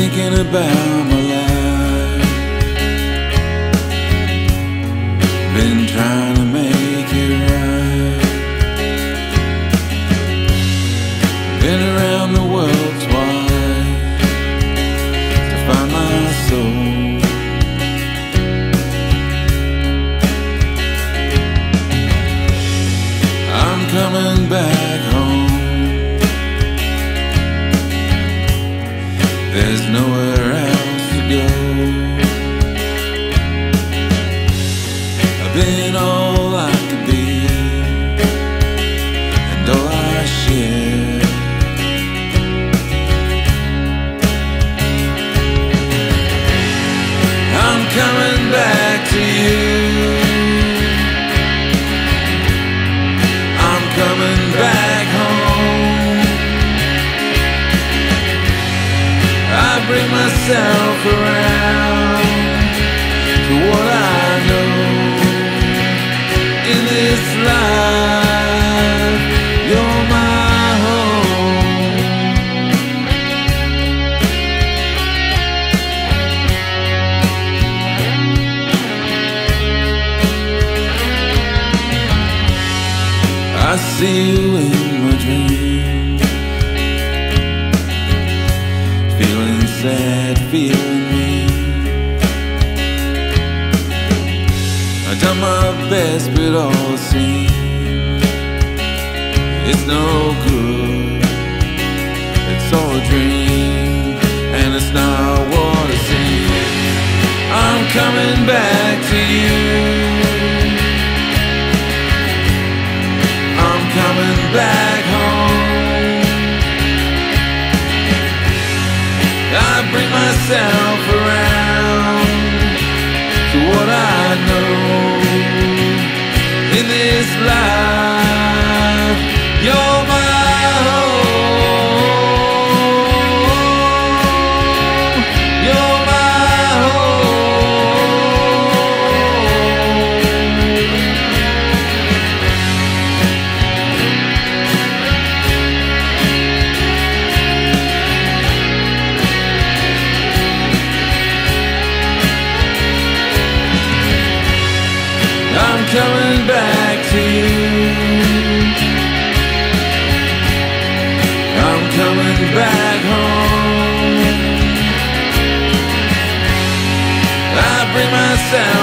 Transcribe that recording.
thinking about my life. Been trying to make it right. Been around the world There's nowhere else to go. I've been all I could be, and all I share. I'm coming back to you. Myself around to what I know in this life. You're my home. I see you in my dreams. Sad, feeling mean. I done my best, but all it seems it's no good. It's all a dream, and it's not what it seems. I'm coming back to you. I'm coming back myself around to what I know in this life. You're my home. You're home.